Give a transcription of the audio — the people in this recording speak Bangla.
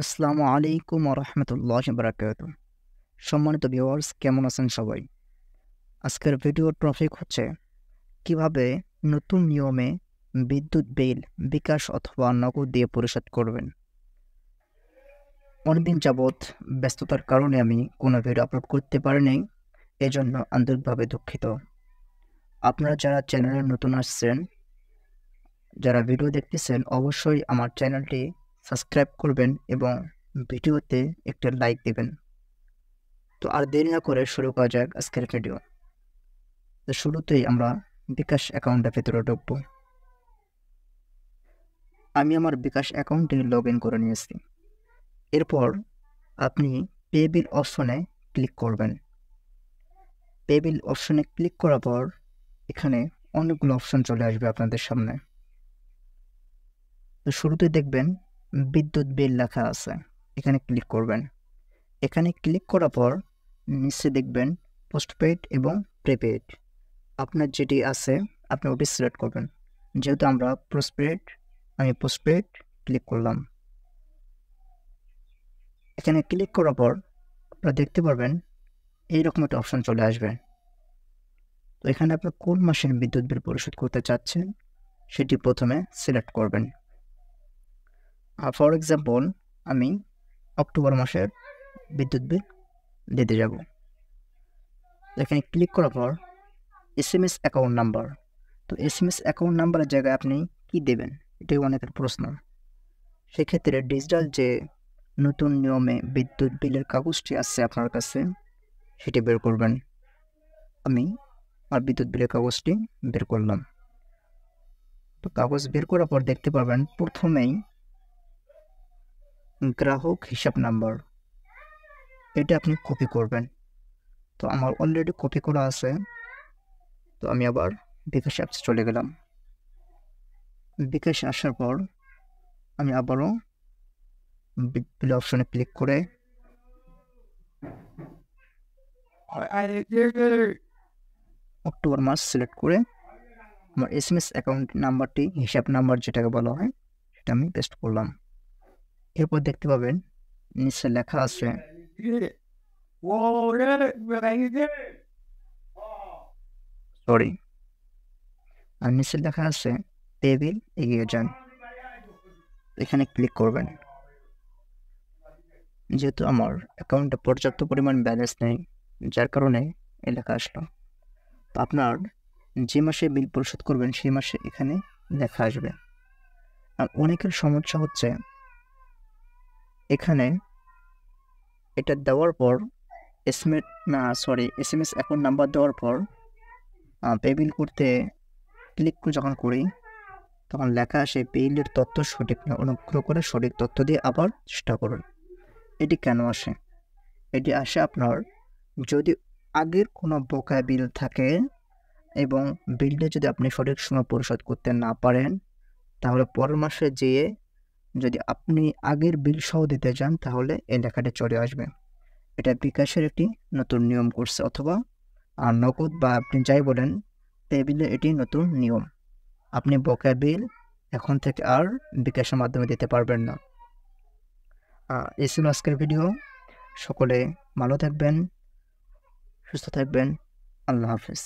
আসসালামু আলাইকুম রহমতুল্লাহ বারাকাত সম্মানিত ভিউয়ার্স কেমন আছেন সবাই? আজকের ভিডিওর টপিক হচ্ছে, কীভাবে নতুন নিয়মে বিদ্যুৎ বিল বিকাশ অথবা নগদ দিয়ে পরিশোধ করবেন। অনেকদিন যাবৎ ব্যস্ততার কারণে আমি কোনো ভিডিও আপলোড করতে পারিনি এজন্য আন্তরিকভাবে দুঃখিত। আপনারা যারা চ্যানেলে নতুন আসছেন, যারা ভিডিও দেখতেছেন, অবশ্যই আমার চ্যানেলটি সাবস্ক্রাইব করবেন এবং ভিডিওতে একটা লাইক দেবেন। তো আর দেরি না করে শুরু করা যাক আজকের ভিডিও। তো শুরুতেই আমরা বিকাশ অ্যাকাউন্টের ভেতরে ঢুকবো। আমি আমার বিকাশ অ্যাকাউন্টে লগ ইন করে নিয়েছি। এরপর আপনি পে বিল অপশনে ক্লিক করবেন। পে বিল অপশনে ক্লিক করার পর এখানে অনেকগুলো অপশন চলে আসবে আপনাদের সামনে। তো শুরুতে দেখবেন বিদ্যুৎ বিল লেখা আছে, এখানে ক্লিক করবেন। এখানে ক্লিক করার পর নিচে দেখবেন পোস্টপেড এবং প্রিপেড আপনার যেটি আছে, আপনি ওটি সিলেক্ট করবেন। যেহেতু আমরা পোস্টপেড আমি পোস্টপেড ক্লিক করলাম। এখানে ক্লিক করার পর আপনারা দেখতে পারবেন এইরকম একটা অপশন চলে আসবে। তো এখানে আপনি কোন মাসের বিদ্যুৎ বিল পরিশোধ করতে চাচ্ছেন, সেটি প্রথমে সিলেক্ট করবেন। ফর এক্সাম্পল আমি অক্টোবর মাসের বিদ্যুৎ বিল দিতে যাব। এখানে ক্লিক করার পর S M S account number তো এস এম এস অ্যাকাউন্ট নাম্বারের জায়গায় আপনি কি দেবেন? এটাই অনেকের প্রশ্ন। সেক্ষেত্রে ডিজিটাল যে নতুন নিয়মে বিদ্যুৎ বিলের কাগজটি আসছে আপনার কাছে, সেটি বের করবেন। আমি আমার বিদ্যুৎ বিলের কাগজটি বের করলাম। তো কাগজ বের করার পর দেখতে পাবেন প্রথমেই গ্রাহক হিসাব নাম্বার। এটা আপনি কপি করবেন। তো আমার অলরেডি কপি করা আছে। তো আমি আবার বিকাশ অ্যাপস চলে গেলাম। বিকাশ আসার পর আমি আবারও বিল অপশনে ক্লিক করে অক্টোবর মাস সিলেক্ট করে আমার এস এম এস অ্যাকাউন্ট নাম্বারটি হিসাব নাম্বার যেটাকে বলা হয়, সেটা আমি পেস্ট করলাম। এরপর দেখতে পাবেন নিচে লেখা আছে সরি আর নিচে লেখা আছে টেবিল এগিয়ে যান। এখানে ক্লিক করবেন। যেহেতু আমার অ্যাকাউন্টে পর্যাপ্ত পরিমাণ ব্যালেন্স নেই, যার কারণে এ লেখা আসলো। তো আপনার যে মাসে বিল পরিশোধ করবেন, সেই মাসে এখানে লেখা আসবে। আর অনেকের সমস্যা হচ্ছে এখানে এটা দেওয়ার পর এসএমএ না sorry S M S account number দেওয়ার পর পেবিল করতে ক্লিক করে যখন করি, তখন লেখা আসে পেইলের তথ্য সঠিক না, অনুগ্রহ করে সঠিক তথ্য দিয়ে আবার চেষ্টা করুন। এটি কেন আসে? এটি আসে আপনার যদি আগের কোনো বকায়া বিল থাকে এবং বিলটা যদি আপনি সঠিক সময় পরিশোধ করতে না পারেন, তাহলে পরের মাসে যেয়ে যদি আপনি আগের বিল সহ দিতে যান তাহলে এই লেখাটা চলে আসবে। এটা বিকাশের একটি নতুন নিয়ম করছে, অথবা আর নগদ বা আপনি যাই বলেন টেবিলে এটি নতুন নিয়ম। আপনি বকেয়া বিল এখন থেকে আর বিকাশের মাধ্যমে দিতে পারবেন না। এই ছিল আজকের ভিডিও সকলে ভালো থাকবেন, সুস্থ থাকবেন। আল্লাহ হাফিজ।